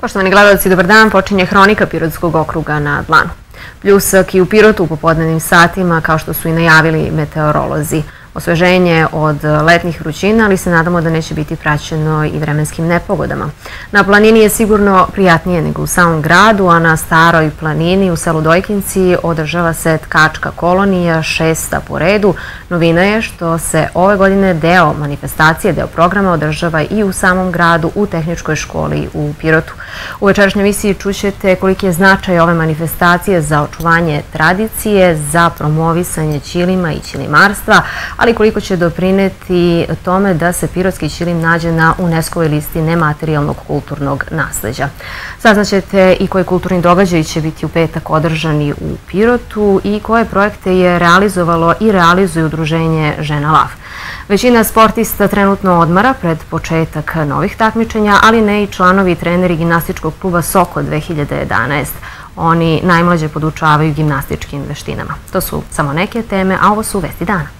Poštovani gledalci, dobar dan. Počinje hronika Pirotskog okruga na dlanu. Pljusak i u Pirotu u popodnevnim satima, kao što su i najavili meteorolozi osveženje od letnih vrućina, ali se nadamo da neće biti praćeno i vremenskim nepogodama. Na planini je sigurno prijatnije nego u samom gradu, a na staroj planini u selu Dojkinci održava se tkačka kolonija, šesta po redu. Novina je što se ove godine deo manifestacije, deo programa održava i u samom gradu, u tehničkoj školi u Pirotu. U večerašnjoj emisiji čućete koliki je značaj ove manifestacije za očuvanje tradicije, za promovisanje ćilima i ćilimarstva, ali ali koliko će doprineti tome da se pirotski ćilim nađe na UNESCO-voj listi nematerijalnog kulturnog nasleđa. Saznaćete i koji kulturni događaj će biti u petak održani u Pirotu i koje projekte je realizovalo i realizuje udruženje Žena Lav. Većina sportista trenutno odmara pred početak novih takmičenja, ali ne i članovi i treneri gimnastičkog kluba Soko 2011. Oni najmlađe podučavaju gimnastičkim veštinama. To su samo neke teme, a ovo su vesti dana.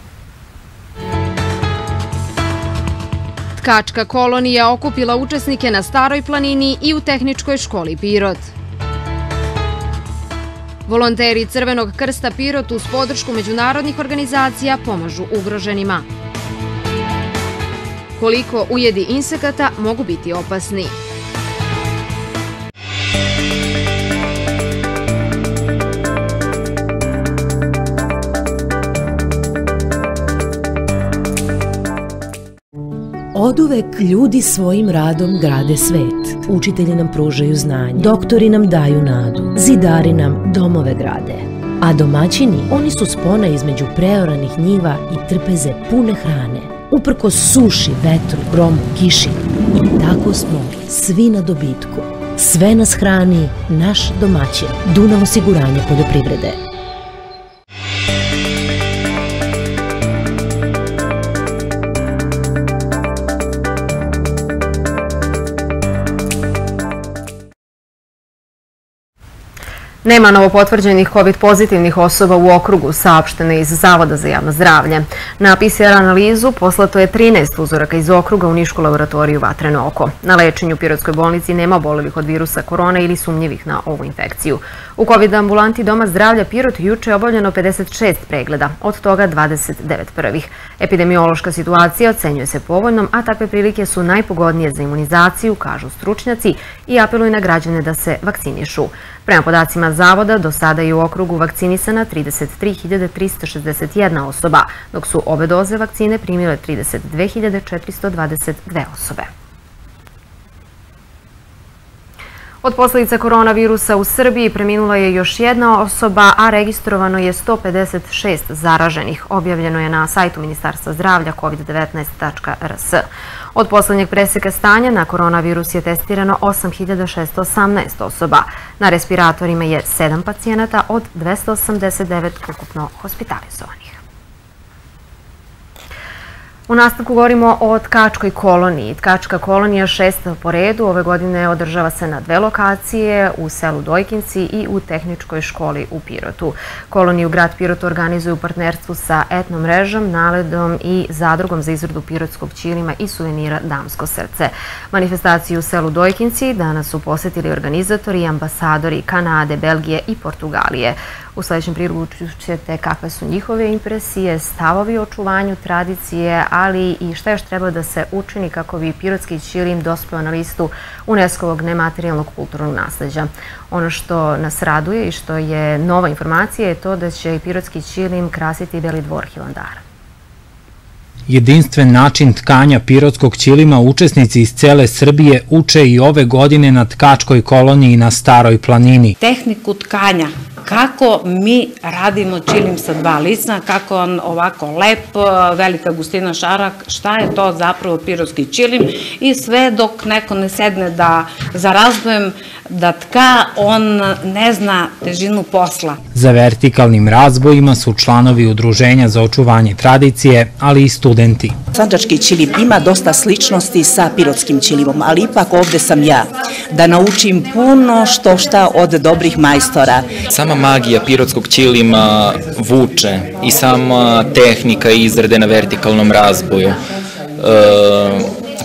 Kačka kolonija okupila učesnike na Staroj planini i u Tehničkoj školi Pirot. Volonteri Crvenog krsta Pirot uz podršku međunarodnih organizacija pomažu ugroženima. Koliko ujedi insekata mogu biti opasni? Oduvek ljudi svojim radom grade svet. Učitelji nam pružaju znanje, doktori nam daju nadu, zidari nam domove grade. A domaćini, oni su spona između preoranih njiva i trpeze pune hrane. Uprko suši, vetru, gromu, kiši. I tako smo svi na dobitku. Sve nas hrani naš domaćin. Dunav osiguranje poljoprivrede. Nema novopotvrđenih COVID pozitivnih osoba u okrugu saopštene iz Zavoda za javno zdravlje. Na PCR analizu poslato je 13 uzoraka iz okruga u Nišku laboratoriju Vatreno oko. Na lečenju u Pirotskoj bolnici nema obolelih od virusa korona ili sumnjivih na ovu infekciju. U COVID ambulanti Doma zdravlja Pirot juče je obavljeno 56 pregleda, od toga 29 prvih. Epidemiološka situacija ocenjuje se povoljnom, a takve prilike su najpogodnije za imunizaciju, kažu stručnjaci i apeluju na građane da se vakcinišu. Prema podacima Zavoda, do sada je u okrugu vakcinisana 33.361 osoba, dok su ove doze vakcine primile 32.422 osobe. Od posledica koronavirusa u Srbiji preminula je još jedna osoba, a registrovano je 156 zaraženih. Objavljeno je na sajtu Ministarstva zdravlja covid19.rs. Od poslednjeg preseka stanja na koronavirus je testirano 8618 osoba. Na respiratorima je 7 pacijenata od 289 ukupno hospitalizovanih. U nastavku govorimo o Tkačkoj koloniji. Tkačka kolonija šesta po redu ove godine održava se na dve lokacije, u selu Dojkinci i u Tehničkoj školi u Pirotu. Koloniju grad Pirot organizuje u partnerstvu sa etnom mrežom, naledom i zadrugom za izradu pirotskog ćilima i suvenira Damsko srce. Manifestaciju u selu Dojkinci danas su posetili organizatori i ambasadori Kanade, Belgije i Portugalije. U sledećem prilogu ćete kakve su njihove impresije, stavovi o očuvanju tradicije, ali i šta još treba da se učini kako bi pirotski ćilim dospeo na listu UNESCO-ovog nematerijalnog kulturnog nasleđa. Ono što nas raduje i što je nova informacija je to da će i pirotski ćilim krasiti Beli dvor Hilandara. Jedinstven način tkanja pirotskog ćilima učesnici iz cele Srbije uče i ove godine na tkačkoj koloniji na Staroj planini. Tehniku tkanja kako mi radimo čilim sa dva lica, kako on ovako lep, velika gustina šarak, šta je to zapravo pirotski čilim i sve dok neko ne sedne da za razvojem da tka, on ne zna težinu posla. Za vertikalnim razbojima su članovi udruženja za očuvanje tradicije, ali i studenti. Sanđački čilim ima dosta sličnosti sa pirotskim čilivom, ali ipak ovde sam ja, da naučim puno što šta od dobrih majstora. Sama magija pirotskog ćilima vuče i sama tehnika izrade na vertikalnom razboju. E,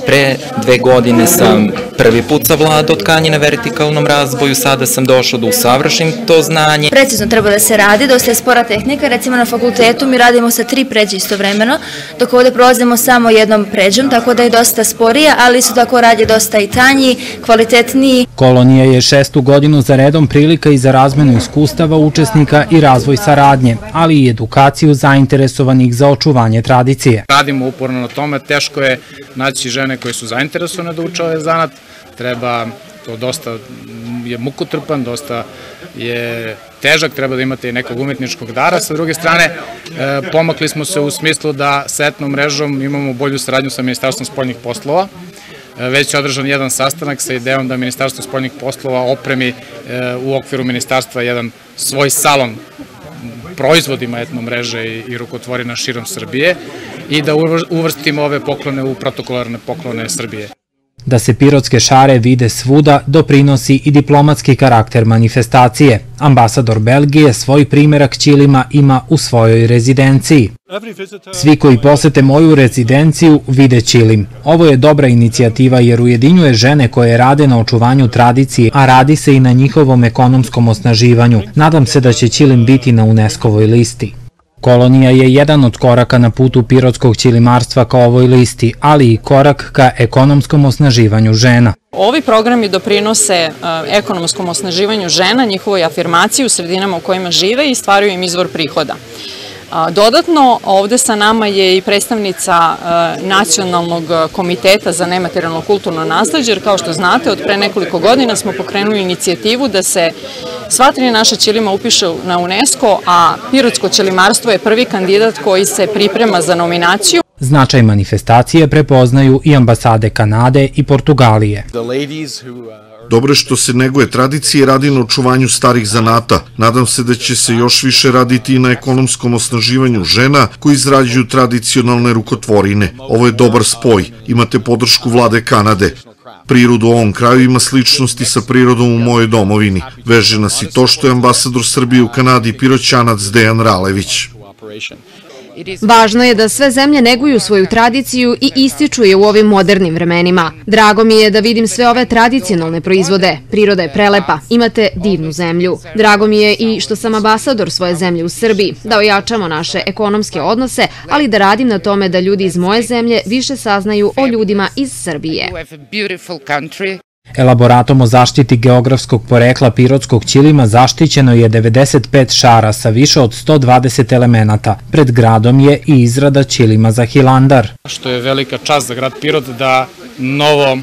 pre dve godine sam prvi put savladao tkanje na vertikalnom razboju, sada sam došao da usavršim to znanje. Precizno treba da se radi, dosta je spora tehnika, recimo na fakultetu mi radimo sa tri pređe istovremeno, dok ovde prolazimo samo jednom pređom, tako da je dosta sporija, ali su tako rad je dosta i tanji, kvalitetniji. Kolonija je šestu godinu za redom prilika i za razmenu iskustava učesnika i razvoj saradnje, ali i edukaciju zainteresovanih za očuvanje tradicije. Radimo uporno na tome, teško je naći žene koje su zainteresovane da uče ovaj zanat, treba to dosta je mukotrpan, dosta je težak, treba da imate i nekog umetničkog dara. Sa druge strane, e, pomakli smo se u smislu da sa etnom mrežom imamo bolju saradnju sa Ministarstvom spoljnih poslova. E, već je održan jedan sastanak sa idejom da Ministarstvo spoljnih poslova opremi e, u okviru ministarstva jedan svoj salon proizvodima etno mreže i, rukotvorina širom Srbije i da uvrstimo ove poklone u protokolarne poklone Srbije. Da se pirotske šare vide svuda doprinosi i diplomatski karakter manifestacije. Ambasador Belgije svoj primjerak Ćilima ima u svojoj rezidenciji. Svi koji posete moju rezidenciju vide Ćilim. Ovo je dobra inicijativa jer ujedinjuje žene koje rade na očuvanju tradicije, a radi se i na njihovom ekonomskom osnaživanju. Nadam se da će Ćilim biti na UNESCO-voj listi. Kolonija je jedan od koraka na putu pirotskog ćilimarstva ka ovoj listi, ali i korak ka ekonomskom osnaživanju žena. Ovi programi doprinose e, ekonomskom osnaživanju žena, njihovoj afirmaciji u sredinama u kojima žive i stvaraju im izvor prihoda. Dodatno, ovde sa nama je i predstavnica Nacionalnog komiteta za nematerijalno kulturno nasledđe, jer kao što znate, od pre nekoliko godina smo pokrenuli inicijativu da se sva tri naša ćilima upiše na UNESCO, a Pirotsko ćelimarstvo je prvi kandidat koji se priprema za nominaciju. Značaj manifestacije prepoznaju i ambasade Kanade i Portugalije. Dobro je što se neguje tradicije i radi na očuvanju starih zanata. Nadam se da će se još više raditi i na ekonomskom osnaživanju žena koji izrađuju tradicionalne rukotvorine. Ovo je dobar spoj. Imate podršku vlade Kanade. Prirodu u ovom kraju ima sličnosti sa prirodom u mojoj domovini. Veže nas i to što je ambasador Srbije u Kanadi Piroćanac Dejan Ralević. Važno je da sve zemlje neguju svoju tradiciju i ističu je u ovim modernim vremenima. Drago mi je da vidim sve ove tradicionalne proizvode. Priroda je prelepa, imate divnu zemlju. Drago mi je i što sam ambasador svoje zemlje u Srbiji, da ojačamo naše ekonomske odnose, ali da radim na tome da ljudi iz moje zemlje više saznaju o ljudima iz Srbije. Elaboratom o zaštiti geografskog porekla pirotskog ćilima zaštićeno je 95 šara sa više od 120 elemenata. Pred gradom je i izrada ćilima za Hilandar. Što je velika čast za grad Pirot da novo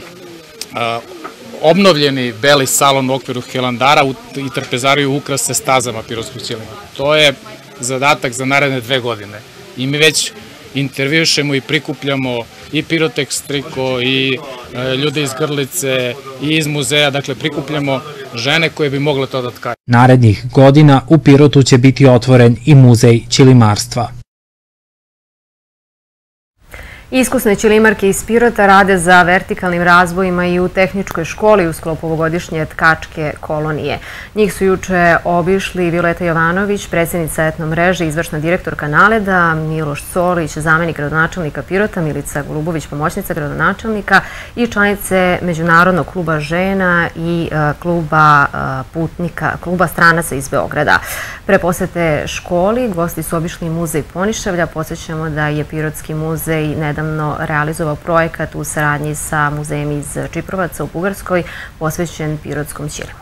obnovljeni beli salon u okviru Hilandara i trpezariju ukrase stazama pirotskog ćilima. To je zadatak za naredne dve godine. I mi već intervjušemo i prikupljamo i Pirotex triko i e, ljude iz Grlice i iz muzeja, dakle prikupljamo žene koje bi mogle to da tkaju. Narednih godina u Pirotu će biti otvoren i muzej ćilimarstva. Iskusne ćilimarke iz Pirota rade za vertikalnim razvojima i u tehničkoj školi u sklopu ovogodišnje tkačke kolonije. Njih su juče obišli Violeta Jovanović, predsjednica etno mreže, izvršna direktorka Naleda, Miloš Solić, zamenik gradonačelnika Pirota, Milica Golubović, pomoćnica gradonačelnika i članice Međunarodnog kluba žena i e, kluba e, putnika, kluba stranaca iz Beograda. Pre posete školi, gosti su obišli muzej Poniševlja. Posjećamo da je Pirotski muzej nedavno nedavno realizovao projekat u saradnji sa muzejem iz Čiprovaca u Bugarskoj posvećen pirotskom ćilimu.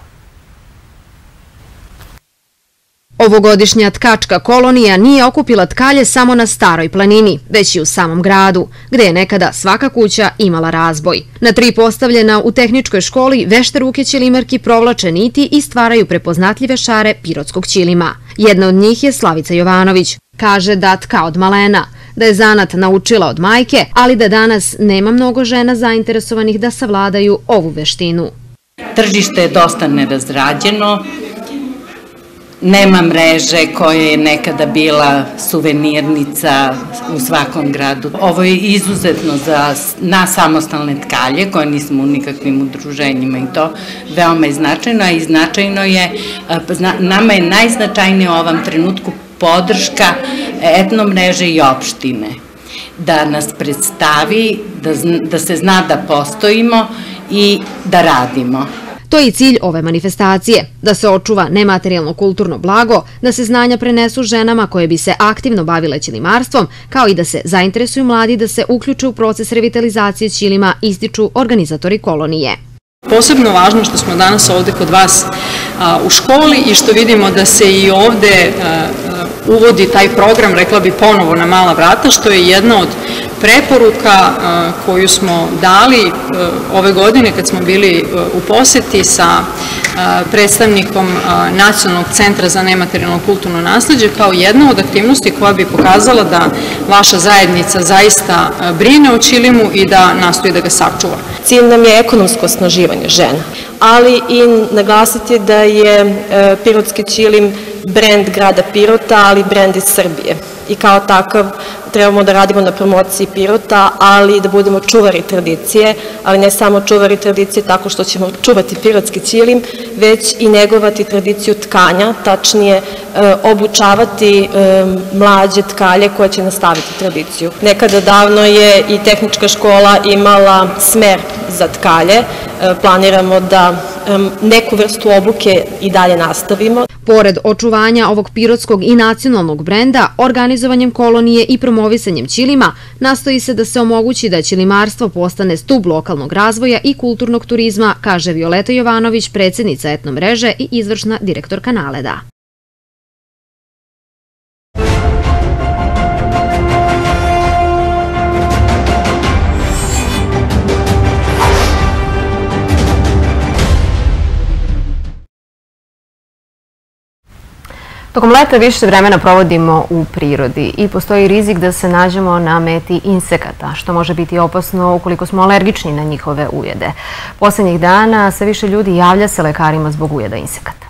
Ovogodišnja tkačka kolonija nije okupila tkalje samo na staroj planini, već i u samom gradu, gde je nekada svaka kuća imala razboj. Na tri postavljena u tehničkoj školi vešte ruke ćilimarki provlače niti i stvaraju prepoznatljive šare pirotskog ćilima. Jedna od njih je Slavica Jovanović. Kaže da tka od malena, da je zanat naučila od majke, ali da danas nema mnogo žena zainteresovanih da savladaju ovu veštinu. Tržište je dosta nerazrađeno, nema mreže koja je nekada bila suvenirnica u svakom gradu. Ovo je izuzetno za, na samostalne tkalje koje nismo u nikakvim udruženjima i to veoma je značajno, a i značajno je, nama je najznačajnije u ovom trenutku podrška etno mreže i opštine da nas predstavi, da, da se zna da postojimo i da radimo. To je i cilj ove manifestacije, da se očuva nematerijalno kulturno blago, da se znanja prenesu ženama koje bi se aktivno bavile ćilimarstvom, kao i da se zainteresuju mladi da se uključe u proces revitalizacije ćilima, ističu organizatori kolonije. Posebno važno što smo danas ovde kod vas u školi i što vidimo da se i ovde uvodi taj program, rekla bi ponovo na mala vrata, što je jedna od preporuka koju smo dali ove godine kad smo bili u poseti sa predstavnikom Nacionalnog centra za nematerijalno kulturno nasledđe kao jedna od aktivnosti koja bi pokazala da vaša zajednica zaista brine o Čilimu i da nastoji da ga sačuva. Cilj nam je ekonomsko osnaživanje žena, ali i naglasiti da je e, Pirotski Čilim brend grada Pirota, ali brend iz Srbije. I kao takav trebamo da radimo na promociji Pirota, ali da budemo čuvari tradicije, ali ne samo čuvari tradicije tako što ćemo čuvati pirotski čilim, već i negovati tradiciju tkanja, tačnije e, obučavati e, mlađe tkalje koje će nastaviti tradiciju. Nekada davno je i tehnička škola imala smer za tkalje, e, planiramo da neku vrstu obuke i dalje nastavimo. Pored očuvanja ovog pirotskog i nacionalnog brenda, organizovanjem kolonije i promovisanjem ćilima, nastoji se da se omogući da ćilimarstvo postane stub lokalnog razvoja i kulturnog turizma, kaže Violeta Jovanović, predsednica etnomreže i izvršna direktorka Naleda. Tokom leta više vremena provodimo u prirodi i postoji rizik da se nađemo na meti insekata, što može biti opasno ukoliko smo alergični na njihove ujede. Poslednjih dana sve više ljudi javlja se lekarima zbog ujeda insekata.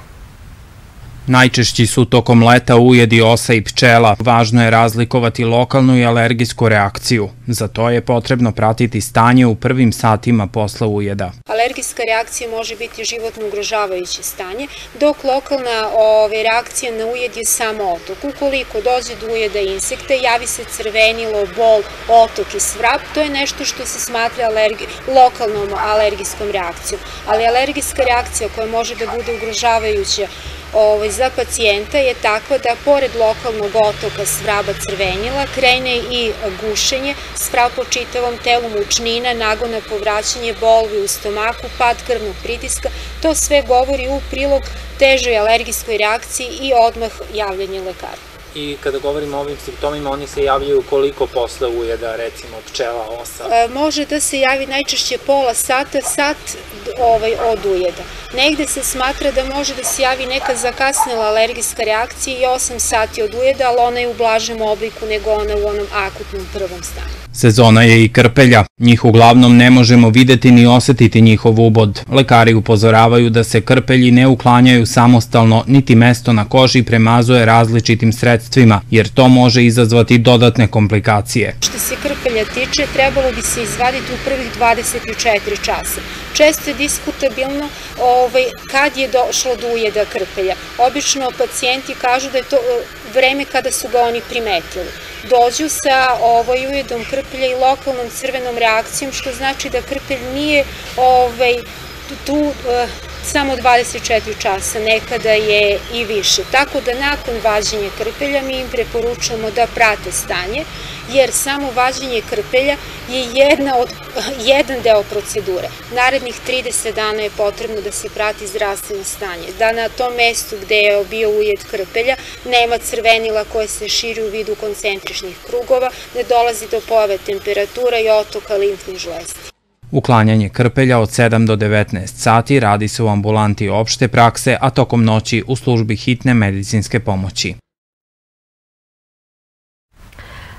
Najčešći su tokom leta ujedi osa i pčela. Važno je razlikovati lokalnu i alergijsku reakciju. Za to je potrebno pratiti stanje u prvim satima posla ujeda. Alergijska reakcija može biti životno ugrožavajuće stanje, dok lokalna ove, reakcija na ujed je samo otok. Ukoliko dođe do ujeda insekta, javi se crvenilo, bol, otok i svrap, to je nešto što se smatra lokalnom alergijskom reakcijom. Ali alergijska reakcija koja može da bude ugrožavajuća ovaj, za pacijenta je tako da pored lokalnog otoka svraba crvenila krene i gušenje, svrab po čitavom telu mučnina, nagona povraćanje, bolvi u stomaku, pad krvnog pritiska, to sve govori u prilog težoj alergijskoj reakciji i odmah javljanje lekaru i kada govorimo o ovim simptomima, oni se javljaju koliko posle ujeda, recimo pčela, osa? E, može da se javi najčešće pola sata, sat ovaj, od ujeda. Negde se smatra da može da se javi neka zakasnila alergijska reakcija i 8 sati od ujeda, ali ona je u blažem obliku nego ona u onom akutnom prvom stanju. Sezona je i krpelja. Njih uglavnom ne možemo videti ni osetiti njihov ubod. Lekari upozoravaju da se krpelji ne uklanjaju samostalno, niti mesto na koži premazuje različitim sredstvima, jer to može izazvati dodatne komplikacije. Što se krpelja tiče, trebalo bi se izvaditi u prvih 24 časa. Često je diskutabilno ovaj, kad je došlo do ujeda krpelja. Obično pacijenti kažu da je to vreme kada su ga oni primetili dođu sa ovaj, ujedom krpelja i lokalnom crvenom reakcijom, što znači da krpelj nije ovaj, tu uh, samo 24 časa, nekada je i više. Tako da nakon vađenja krpelja mi im preporučujemo da prate stanje, jer samo vađenje krpelja je jedna od, jedan deo procedure. Narednih 30 dana je potrebno da se prati zdravstveno stanje, da na tom mestu gde je bio ujed krpelja nema crvenila koje se širi u vidu koncentričnih krugova, ne dolazi do pojave temperatura i otoka limfnih žlesti. Uklanjanje krpelja od 7 do 19 sati radi se u ambulanti opšte prakse, a tokom noći u službi hitne medicinske pomoći.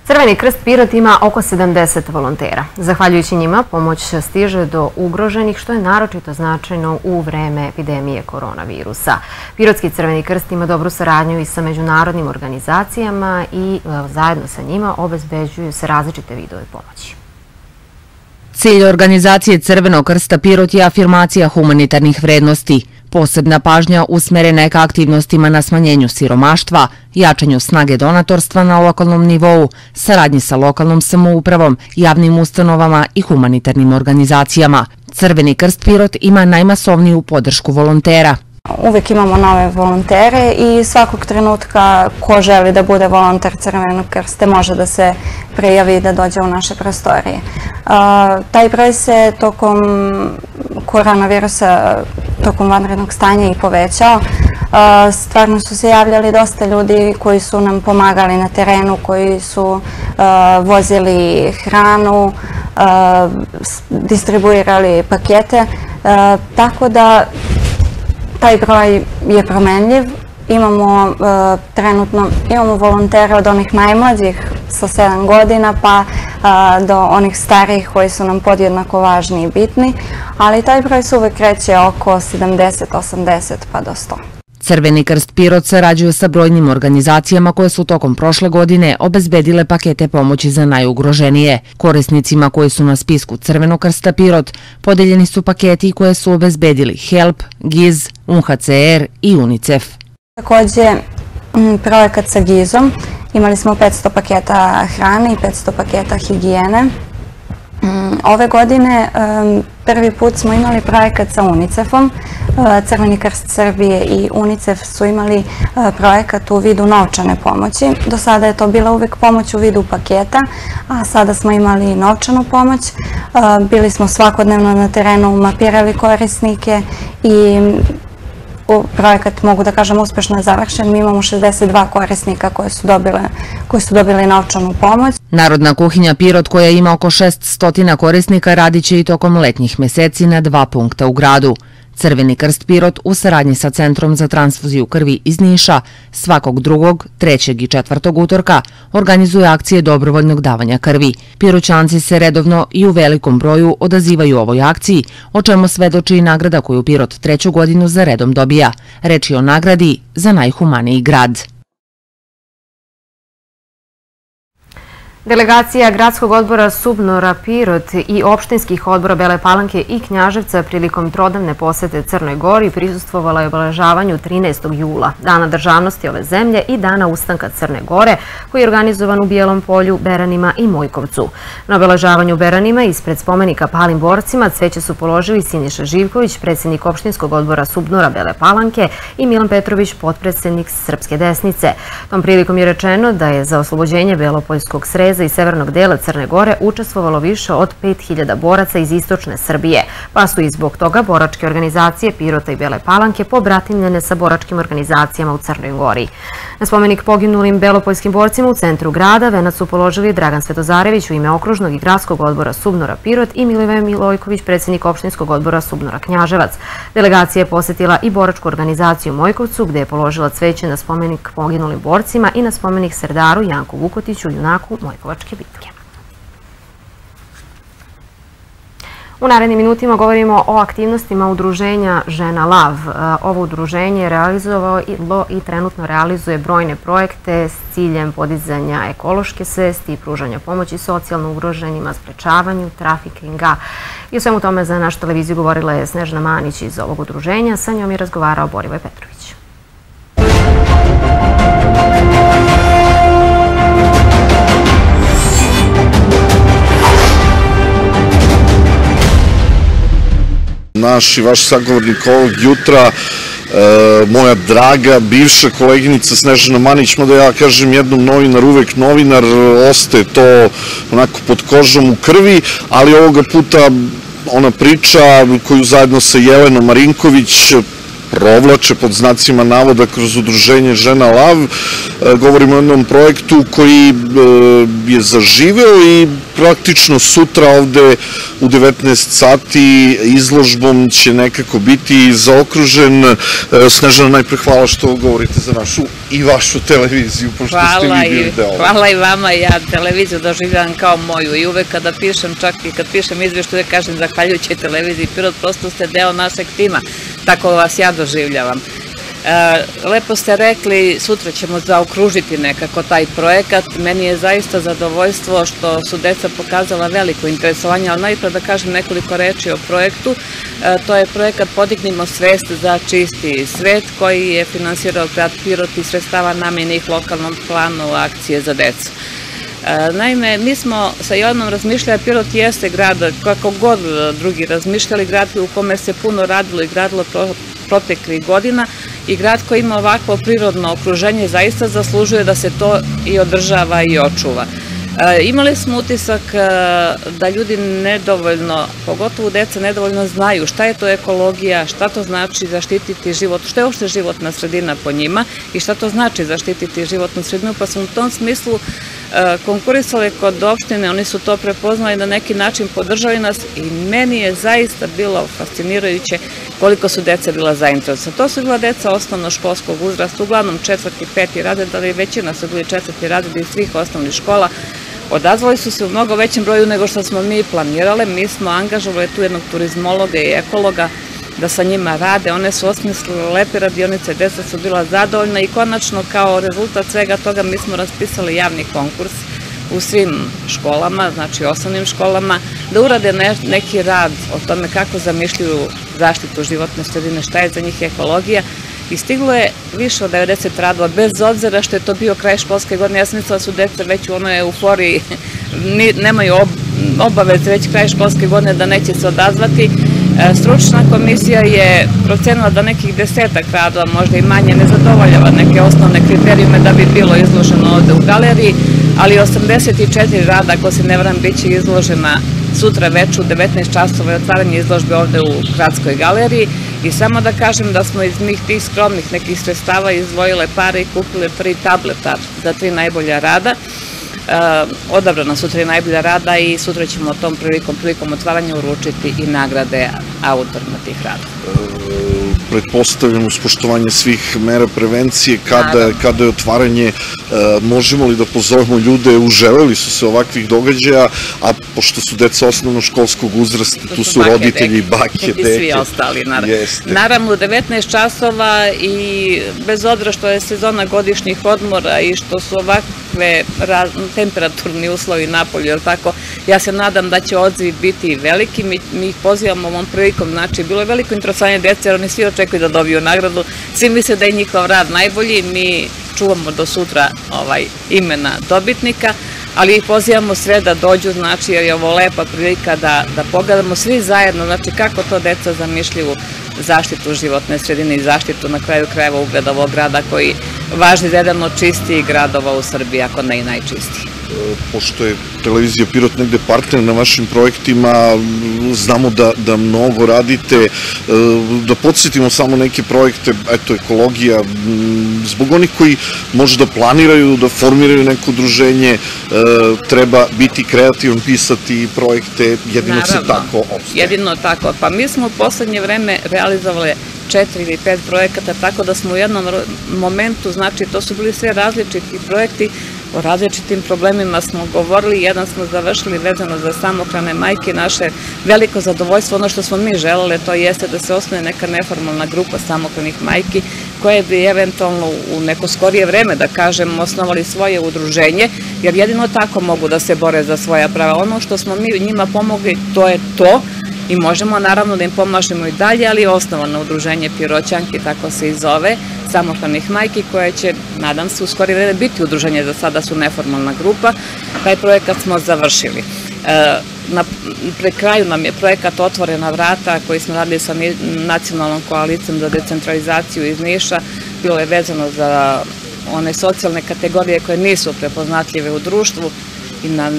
Crveni krst Pirot ima oko 70 volontera. Zahvaljujući njima, pomoć stiže do ugroženih, što je naročito značajno u vreme epidemije koronavirusa. Pirotski Crveni krst ima dobru saradnju i sa međunarodnim organizacijama i e, zajedno sa njima obezbeđuju se različite vidove pomoći. Cilj organizacije Crvenog krsta Pirot je afirmacija humanitarnih vrednosti. Posebna pažnja usmerena je ka aktivnostima na smanjenju siromaštva, jačanju snage donatorstva na lokalnom nivou, saradnji sa lokalnom samoupravom, javnim ustanovama i humanitarnim organizacijama. Crveni krst Pirot ima najmasovniju podršku volontera. Uvijek imamo nove volontere i svakog trenutka ko želi da bude volonter Crvenog krste može da se prijavi i da dođe u naše prostorije. Taj broj se tokom koronavirusa, tokom vanrednog stanja i povećao. Stvarno su se javljali dosta ljudi koji su nam pomagali na terenu, koji su vozili hranu, distribuirali pakete, tako da taj broj je promenljiv. Imamo trenutno, imamo volontere od onih najmlađih sa 7 godina pa do onih starijih koji su nam podjednako važni i bitni, ali taj broj se uvek kreće oko 70, 80 pa do 100. Crveni krst Pirot sarađuje sa brojnim organizacijama koje su tokom prošle godine obezbedile pakete pomoći za najugroženije. Korisnicima koji su na spisku Crvenog krsta Pirot podeljeni su paketi koje su obezbedili HELP, GIZ, UNHCR i UNICEF. Takođe, projekat sa GIZ-om, imali smo 500 paketa hrane i 500 paketa higijene. Ove godine prvi put smo imali projekat sa UNICEF-om. Crveni krst Srbije i UNICEF su imali projekat u vidu novčane pomoći. Do sada je to bila uvek pomoć u vidu paketa, a sada smo imali novčanu pomoć. Bili smo svakodnevno na terenu, mapirali korisnike i projekat, mogu da kažem, uspešno je završen. Mi imamo 62 korisnika koji su, dobile, koji su dobili novčanu pomoć. Narodna kuhinja Pirot, koja ima oko 600 korisnika, radit će i tokom letnjih meseci na dva punkta u gradu. Crveni krst Pirot u saradnji sa Centrom za transfuziju krvi iz Niša svakog drugog, trećeg i četvrtog utorka organizuje akcije dobrovoljnog davanja krvi. Piroćanci se redovno i u velikom broju odazivaju ovoj akciji, o čemu svedoči i nagrada koju Pirot treću godinu za redom dobija. Reč je o nagradi za najhumaniji grad. Delegacija Gradskog odbora Subnora Pirot i opštinskih odbora Bele Palanke i Knjaževca prilikom trodavne posete Crnoj Gori prisustvovala je obeležavanju 13. jula, Dana državnosti ove zemlje i Dana ustanka Crne Gore, koji je organizovan u Bijelom polju, Beranima i Mojkovcu. Na obeležavanju Beranima ispred spomenika palim borcima cveće su položili Siniša Živković, predsjednik opštinskog odbora Subnora Bele Palanke i Milan Petrović, potpredsjednik Srpske desnice. Tom prilikom je rečeno da je za oslobođenje Belopoljskog sreza Kneza i severnog dela Crne Gore učestvovalo više od 5000 boraca iz istočne Srbije, pa su i zbog toga boračke organizacije Pirota i Bele Palanke pobratimljene sa boračkim organizacijama u Crnoj Gori. Na spomenik poginulim belopoljskim borcima u centru grada venac su položili Dragan Svetozarević u ime okružnog i gradskog odbora Subnora Pirot i Milive Milojković, predsjednik opštinskog odbora Subnora Knjaževac. Delegacija je posetila i boračku organizaciju Mojkovcu, gde je položila cveće na spomenik poginulim borcima i na spomenik Serdaru Janku Vukotiću, junaku Mojkovac. Karlovačke bitke. U narednim minutima govorimo o aktivnostima udruženja Žena Lav. E, ovo udruženje je realizovalo i trenutno realizuje brojne projekte s ciljem podizanja ekološke svesti i pružanja pomoći socijalno ugroženjima, sprečavanju, trafikinga. I o svemu tome za našu televiziju govorila je Snežna Manić iz ovog udruženja. Sa njom je razgovarao Borivoj Petrović. Naš i vaš sagovornik ovog jutra, e, moja draga bivša koleginica Snežana Manić, mada ja kažem jednom novinar, uvek novinar, ostaje to onako pod kožom u krvi, ali ovoga puta ona priča koju zajedno sa Jelenom Marinković provlače pod znacima navoda kroz udruženje Žena Lav. E, govorimo o jednom projektu koji e, je zaživeo i praktično sutra ovde u 19 sati izložbom će nekako biti zaokružen. E, Snežana, najpre hvala što govorite za našu i vašu televiziju, pošto ste vi bili deo. Hvala i vama, ja televiziju doživljam kao moju i uvek kada pišem, čak i kad pišem izveštu, uvek kažem zahvaljujući televiziji Pirot, prosto ste deo našeg tima, tako vas ja doživljavam. E, lepo ste rekli, sutra ćemo zaokružiti nekako taj projekat. Meni je zaista zadovoljstvo što su deca pokazala veliko interesovanje, ali najprve da kažem nekoliko reči o projektu. E, to je projekat Podignimo svest za čisti svet koji je finansirao grad Pirot i sredstava namenjenih lokalnom planu akcije za decu. Naime, mi smo sa Jelenom razmišljali, Pirot jeste grad, kako god drugi razmišljali, grad u kome se puno radilo i gradilo proteklih godina i grad koji ima ovakvo prirodno okruženje zaista zaslužuje da se to i održava i očuva. E, imali smo utisak e, da ljudi nedovoljno, pogotovo deca nedovoljno znaju šta je to ekologija, šta to znači zaštititi život, što je uopšte životna sredina po njima i šta to znači zaštititi životnu sredinu, pa smo u tom smislu e, konkurisali kod opštine, oni su to prepoznali na neki način, podržali nas i meni je zaista bilo fascinirajuće koliko su deca bila zainteresovana. To su bila deca osnovno-školskog uzrasta, uglavnom četvrti, peti razred, ali većina su bili četvrti razred iz svih osnovnih škola, Odazvali su se u mnogo većem broju nego što smo mi planirale. Mi smo angažovali tu jednog turizmologa i ekologa da sa njima rade. One su osmislile lepe radionice, deca su bila zadovoljna i konačno kao rezultat svega toga mi smo raspisali javni konkurs u svim školama, znači osnovnim školama, da urade neki rad o tome kako zamišljuju zaštitu životne sredine, šta je za njih ekologija i stiglo je više od 90 radova, bez obzira što je to bio kraj školske godine. Ja sam mislila da su deca već u onoj euforiji, nemaju obaveze već kraj školske godine da neće se odazvati. E, stručna komisija je procenila da nekih desetak radova, možda i manje, ne zadovoljava neke osnovne kriterijume da bi bilo izloženo ovde u galeriji, ali 84 rada, ako se ne vram, bit će izložena sutra već u 19 časova je otvaranje izložbe ovde u Gradskoj galeriji i samo da kažem da smo iz tih skromnih nekih sredstava izdvojile pare i kupile tri tableta za tri najbolja rada. E, odabrana su tri najbolja rada i sutra ćemo tom prilikom, prilikom otvaranja uručiti i nagrade autorima tih rada. Pretpostavljam uz poštovanje svih mera prevencije kada, kada je otvaranje, e, možemo li da pozovemo ljude, uželeli su se ovakvih događaja, a pošto su deca osnovno-školskog uzrasta, tu su roditelji, bake, deke. I svi ostali, naravno. Naravno, u 19 časova i bez odra što je sezona godišnjih odmora i što su ovakve temperaturni uslovi napolju, jer tako, ja se nadam da će odziv biti veliki, mi, ih pozivamo ovom prilikom, znači, bilo je veliko interesovanje dece, jer oni svi očekuju da dobiju nagradu. Svi misle da je njihov rad najbolji, mi čuvamo do sutra ovaj, imena dobitnika, ali ih pozivamo sve da dođu, znači jer je ovo lepa prilika da, da pogledamo svi zajedno, znači kako to deca zamišljuju zaštitu životne sredine i zaštitu na kraju krajeva ugleda ovog grada koji važni jedan od čistijih gradova u Srbiji, ako ne i najčistiji pošto je televizija Pirot negde partner na vašim projektima, znamo da, da mnogo radite, e, da podsjetimo samo neke projekte, eto, ekologija, zbog onih koji možda planiraju da formiraju neko udruženje, e, treba biti kreativan, pisati projekte, jedino se tako obstaje. Jedino tako, pa mi smo u poslednje vreme realizovali četiri ili pet projekata, tako da smo u jednom momentu, znači to su bili sve različiti projekti, o različitim problemima smo govorili, jedan smo završili vezano za samohrane majke, naše veliko zadovoljstvo, ono što smo mi želele, to jeste da se osnoje neka neformalna grupa samohranih majki, koje bi eventualno u neko skorije vreme, da kažem, osnovali svoje udruženje, jer jedino tako mogu da se bore za svoja prava. Ono što smo mi njima pomogli, to je to, i možemo naravno da im pomažemo i dalje, ali osnovano udruženje Piroćanki, tako se i zove, samohranih majki koje će, nadam se, u skori vreme biti udruženje, za sada su neformalna grupa. Taj projekat smo završili. E, na, pre kraju nam je projekat Otvorena vrata koji smo radili sa nacionalnom koalicijom za decentralizaciju iz Niša. Bilo je vezano za one socijalne kategorije koje nisu prepoznatljive u društvu i na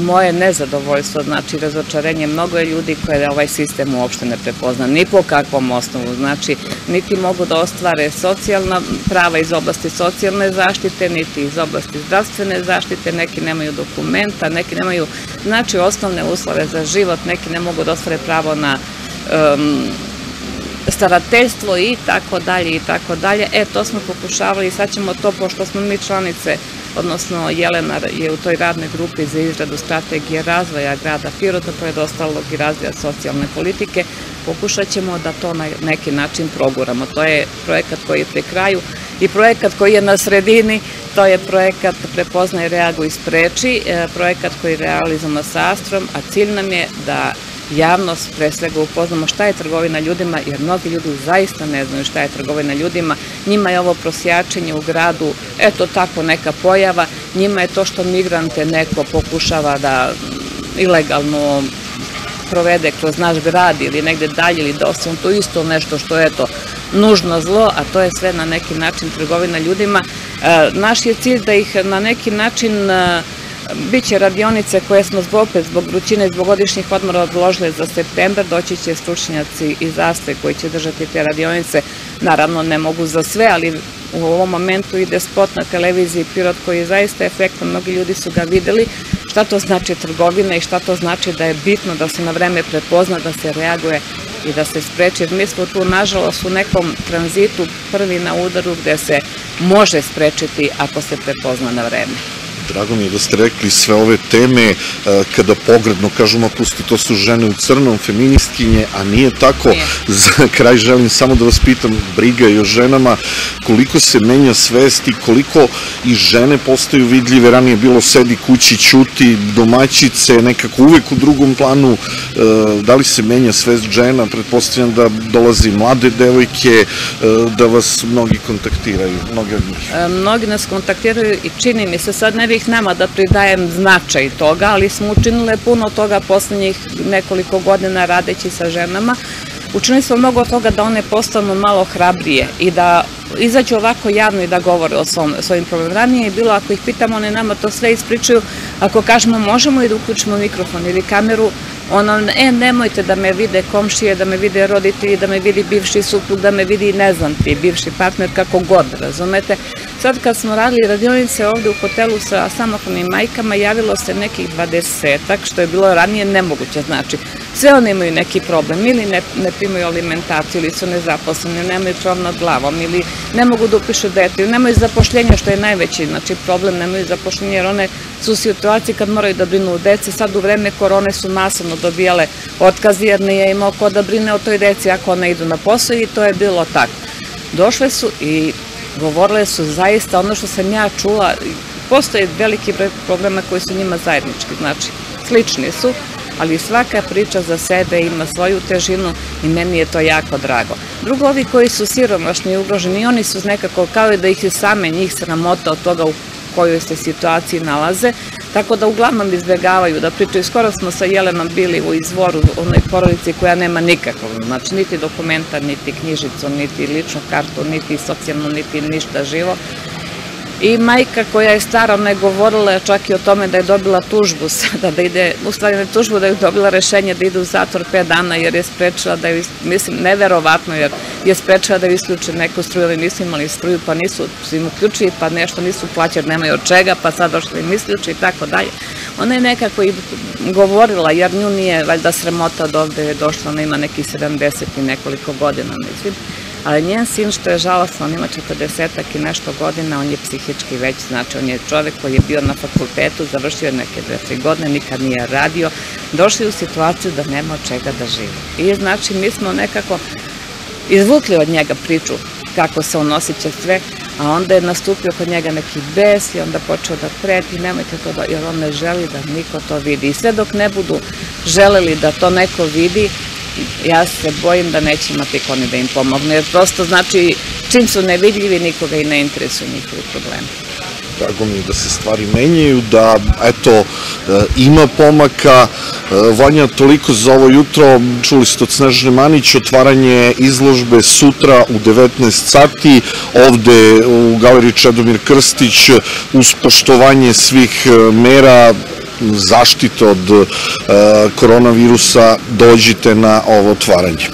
moje nezadovoljstvo, znači razočarenje, mnogo je ljudi koje ovaj sistem uopšte ne prepozna, ni po kakvom osnovu, znači niti mogu da ostvare socijalna prava iz oblasti socijalne zaštite, niti iz oblasti zdravstvene zaštite, neki nemaju dokumenta, neki nemaju, znači osnovne uslove za život, neki ne mogu da ostvare pravo na starateljstvo i tako dalje i tako dalje. E, to smo pokušavali i sad ćemo to, pošto smo mi članice odnosno Jelena je u toj radnoj grupi za izradu strategije razvoja grada Pirota, pored ostalog i razvoja socijalne politike, pokušat ćemo da to na neki način proguramo. To je projekat koji je pri kraju i projekat koji je na sredini, to je projekat Prepoznaj, reaguj spreči, e, projekat koji realizujemo sa Astrom, a cilj nam je da javnost pre svega upoznamo šta je trgovina ljudima, jer mnogi ljudi zaista ne znaju šta je trgovina ljudima. Njima je ovo prosjačenje u gradu, eto tako neka pojava, njima je to što migrante neko pokušava da ilegalno provede kroz naš grad ili negde dalje ili da osim to isto nešto što je to nužno zlo, a to je sve na neki način trgovina ljudima. E, naš je cilj da ih na neki način e, Biće radionice koje smo zbog, opet zbog vrućine i zbog godišnjih odmora odložile za september, doći će stručnjaci iz Astre koji će držati te radionice. Naravno ne mogu za sve, ali u ovom momentu ide spot na televiziji Pirot koji je zaista efektan, mnogi ljudi su ga videli, šta to znači trgovina i šta to znači da je bitno da se na vreme prepozna, da se reaguje i da se spreči. Mi smo tu, nažalost, u nekom tranzitu prvi na udaru gde se može sprečiti ako se prepozna na vreme. Drago mi je da ste rekli sve ove teme, e, kada pogredno kažemo, pusti, to su žene u crnom, feministkinje, a nije tako. Za kraj želim samo da vas pitam, briga i o ženama, koliko se menja svest i koliko i žene postaju vidljive, ranije bilo sedi kući, ćuti, domaćice, nekako uvek u drugom planu, e, da li se menja svest žena, pretpostavljam da dolazi mlade devojke, e, da vas mnogi kontaktiraju, mnogi od njih. Mnogi nas kontaktiraju i čini mi se, sad ne bi bih nama da pridajem značaj toga, ali smo učinile puno toga poslednjih nekoliko godina radeći sa ženama. Učinili smo mnogo toga da one postanu malo hrabrije i da izađu ovako javno i da govore o svojim problemima. Ranije je bilo, ako ih pitamo, one nama to sve ispričaju, ako kažemo možemo i da uključimo mikrofon ili kameru, ono, e, nemojte da me vide komšije, da me vide roditelji, da me vidi bivši suprug, da me vidi, ne znam ti, bivši partner, kako god, razumete. Sad kad smo radili radionice ovde u hotelu sa samohranim majkama, javilo se nekih dvadesetak, što je bilo ranije nemoguće, znači, sve one imaju neki problem, ili ne, ne primaju alimentaciju, ili su nezaposleni, nemaju krov nad glavom, ili ne mogu da upišu dete, ili nemaju zapošljenja, što je najveći, znači, problem, nemaju zapošljenja, jer one su u situaciji kad moraju da brinu u dece, sad u vreme korone su masovno dobijale otkazi, jer nije imao ko da brine o toj deci ako one idu na posao i to je bilo tako. Došle su i govorile su zaista ono što sam ja čula, postoje veliki broj problema koji su njima zajednički, znači slični su, ali svaka priča za sebe ima svoju težinu i meni je to jako drago. Drugo, ovi koji su siromašni i ugroženi, oni su nekako kao i da ih je same njih sramota od toga u kojoj se situaciji nalaze, tako da uglavnom izbegavaju da pričaju. Skoro smo sa Jelenom bili u izvoru onoj porodici koja nema nikakvog, znači niti dokumenta, niti knjižicu, niti ličnu kartu, niti socijalno, niti ništa živo. I majka koja je stara, ona je govorila čak i o tome da je dobila tužbu sada, da ide, u stvari ne tužbu, da je dobila rešenje da ide u zatvor 5 dana jer je sprečila da je, mislim, neverovatno jer je sprečila da je isključe neku struju, ali nisu imali struju, pa nisu im uključili, pa nešto nisu plaćali, nemaju od čega, pa sad došli im isključi i tako dalje. Ona je nekako i govorila, jer nju nije valjda sramota od ovde je došla, ona ima nekih 70 i nekoliko godina, mislim, ali njen sin što je žalostno, on ima 40 i nešto godina, on je psihički već, znači on je čovek koji je bio na fakultetu, završio neke dve, tri godine, nikad nije radio, došli u situaciju da nema od čega da živi. I znači mi smo nekako izvukli od njega priču kako se on osjeća sve, a onda je nastupio kod njega neki bes i onda počeo da preti, nemojte to da, jer on ne želi da niko to vidi. I sve dok ne budu želeli da to neko vidi, ja se bojim da neće imati koni da im pomogne, jer prosto znači čim su nevidljivi nikoga i ne interesuju njihovi problemi. Drago mi je da se stvari menjaju, da eto e, ima pomaka. E, Vanja, toliko za ovo jutro, čuli ste od Snežne Manić, otvaranje izložbe sutra u 19 sati, ovde u galeriji Čedomir Krstić, uz poštovanje svih e, mera, zaštite od e, koronavirusa dođite na ovo otvaranje.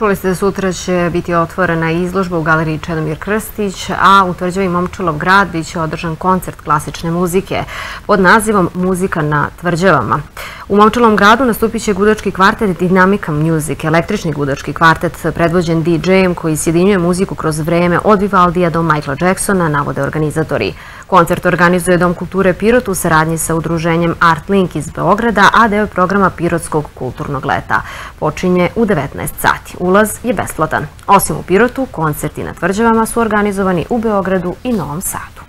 Čuli ste da sutra će biti otvorena izložba u galeriji Čedomir Krstić, a u tvrđavi Momčilov grad biće održan koncert klasične muzike pod nazivom Muzika na tvrđavama. U Momčilovom gradu nastupit će gudački kvartet Dynamica Music, električni gudački kvartet predvođen DJ-em koji sjedinjuje muziku kroz vreme od Vivaldija do Michaela Jacksona, navode organizatori. Koncert organizuje Dom kulture Pirot u saradnji sa udruženjem Art Link iz Beograda, a deo programa Pirotskog kulturnog leta. Počinje u 19 sati. Ulaz je besplatan. Osim u Pirotu, koncerti na tvrđavama su organizovani u Beogradu i Novom Sadu.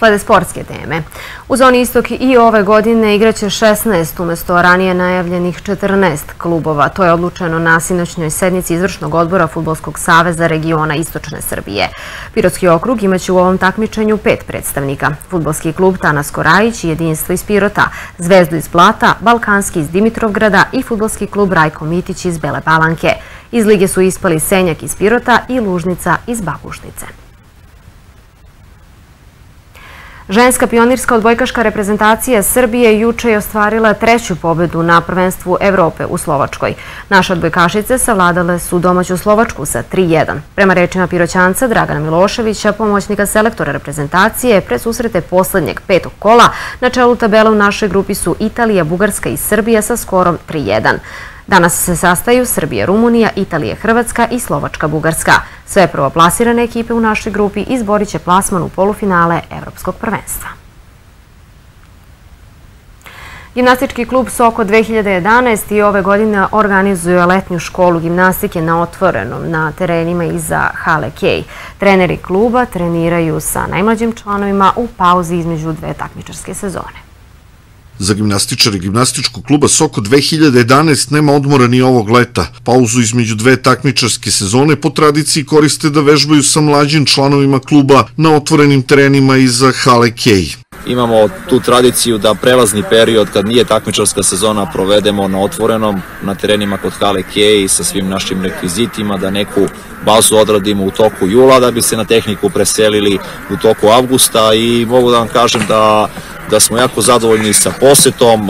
Slede sportske teme. U zoni istok i ove godine igraće 16 umesto ranije najavljenih 14 klubova. To je odlučeno na sinoćnjoj sednici izvršnog odbora Futbolskog saveza regiona Istočne Srbije. Pirotski okrug imaće u ovom takmičenju pet predstavnika. Futbolski klub Tanas Korajić Jedinstvo iz Pirota, Zvezdu iz Blata, Balkanski iz Dimitrovgrada i futbolski klub Rajko Mitić iz Bele Palanke. Iz lige su ispali Senjak iz Pirota i Lužnica iz Babušnice. Ženska pionirska odbojkaška reprezentacija Srbije juče je ostvarila treću pobedu na prvenstvu Evrope u Slovačkoj. Naše odbojkašice savladale su domaću Slovačku sa 3-1. Prema rečima piroćanca Dragana Miloševića, pomoćnika selektora reprezentacije, pred susrete poslednjeg petog kola na čelu tabela u našoj grupi su Italija, Bugarska i Srbija sa skorom 3-1. Danas se sastaju Srbija, Rumunija, Italija, Hrvatska i Slovačka, Bugarska. Sve prvoplasirane ekipe u našoj grupi izborit će plasman u polufinale Evropskog prvenstva. Gimnastički klub Soko 2011 i ove godine organizuje letnju školu gimnastike na otvorenom na terenima iza Hale Kej. Treneri kluba treniraju sa najmlađim članovima u pauzi između dve takmičarske sezone. Za gimnastičare gimnastičkog kluba Soko 2011 nema odmora ni ovog leta. Pauzu između dve takmičarske sezone po tradiciji koriste da vežbaju sa mlađim članovima kluba na otvorenim terenima iza Hale Kej. Imamo tu tradiciju da prelazni period kad nije takmičarska sezona provedemo na otvorenom, na terenima kod Hale Kej sa svim našim rekvizitima, da neku bazu odradimo u toku jula, da bi se na tehniku preselili u toku avgusta i mogu da vam kažem da da smo jako zadovoljni sa posetom,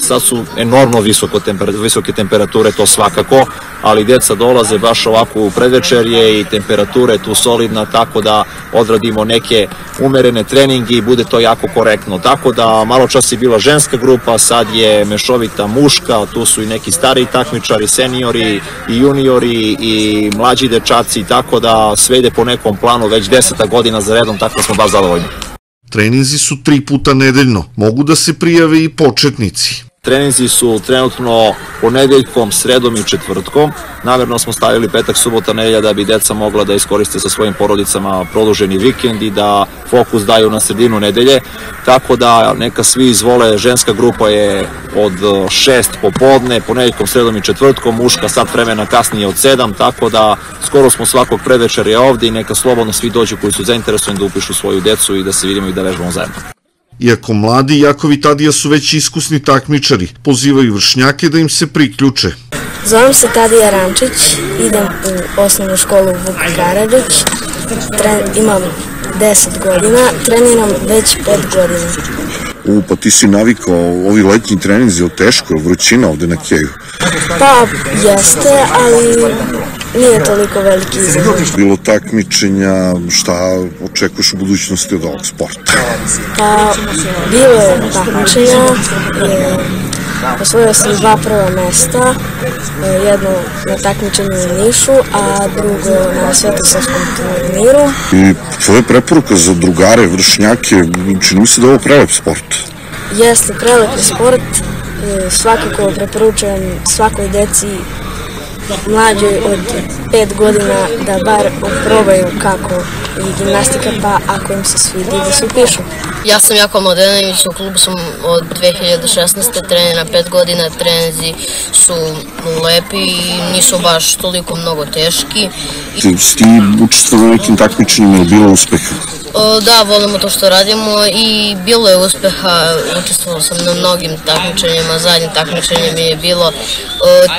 sad su enormno visoko temperature, visoke temperature, to svakako, ali deca dolaze baš ovako u predvečerje i temperatura je tu solidna, tako da odradimo neke umerene treningi i bude to jako korektno. Tako da malo čas je bila ženska grupa, sad je mešovita muška, tu su i neki stari takmičari, seniori i juniori i mlađi dečaci, tako da sve ide po nekom planu već deseta godina za redom, tako da smo baš zadovoljni. Treninzi su tri puta nedeljno, mogu da se prijave i početnici. Treninzi su trenutno ponedeljkom, sredom i četvrtkom. Namerno smo stavili petak, subota, nedelja da bi deca mogla da iskoriste sa svojim porodicama produženi vikend i da fokus daju na sredinu nedelje. Tako da neka svi izvole, ženska grupa je od 6 popodne, ponedeljkom, sredom i četvrtkom, muška sat vremena kasnije od 7, tako da skoro smo svakog predvečerja ovde i neka slobodno svi dođu koji su zainteresovani da upišu svoju decu i da se vidimo i da vežbamo zajedno. Iako mladi, Jakovi Tadija su već iskusni takmičari, pozivaju vršnjake da im se priključe. Zovem se Tadija Rančić, idem u osnovnu školu Vuk Karadžić, imam 10 godina, treniram već 5 godina. U, pa ti si navikao ovi letnji treninzi, je teško, vrućina ovde na Keju? Pa, jeste, ali nije toliko veliki izazov. Bilo takmičenja, šta očekuješ u budućnosti od ovog sporta? Pa, bilo je takmičenja, osvojio sam dva prva mesta, jedno na takmičenju u Nišu, a drugo na Svetosavskom turniru. I tvoje preporuka za drugare, vršnjake, čini mi se da je ovo prelep sport? Jeste prelep sport, svakako preporučujem svakoj deci mlađoj od 5 godina da bar probaju kako je gimnastika, pa ako im se svidi da se upišu. Ja sam Jako Mladenović, u klubu sam od 2016. trenira 5 godina, trenizi su lepi i nisu baš toliko mnogo teški. Ti, ti učestvovao na nekim takmičenjima, je bilo uspeha? Da, volimo to što radimo i bilo je uspeha, učestvovao sam na mnogim takmičenjima, zadnje takmičenje mi je bilo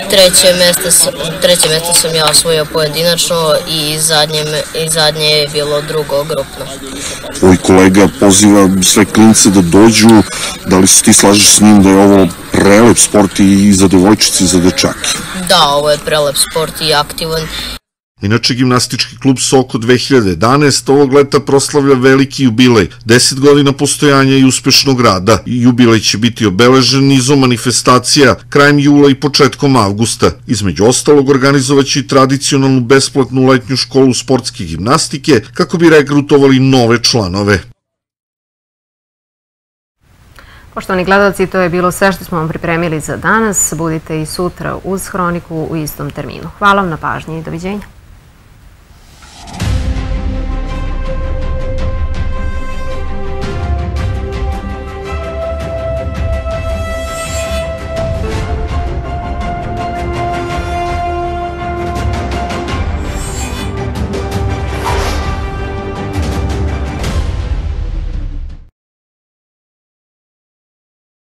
treće mesto, treće mesto sam ja osvojio pojedinačno i zadnje, i zadnje je bilo drugo grupno. Tvoj kolega poziva sve klince da dođu, da li se ti slažeš s njim da je ovo prelep sport i za devojčice i za dečake? Da, ovo je prelep sport i aktivan Inače, gimnastički klub Soko 2011 ovog leta proslavlja veliki jubilej, 10 godina postojanja i uspešnog rada. Jubilej će biti obeležen nizom manifestacija krajem jula i početkom avgusta. Između ostalog, organizovaće i tradicionalnu besplatnu letnju školu sportske gimnastike kako bi regrutovali nove članove. Poštovani gledalci, to je bilo sve što smo vam pripremili za danas. Budite i sutra uz Hroniku u istom terminu. Hvala vam na pažnji i doviđenja.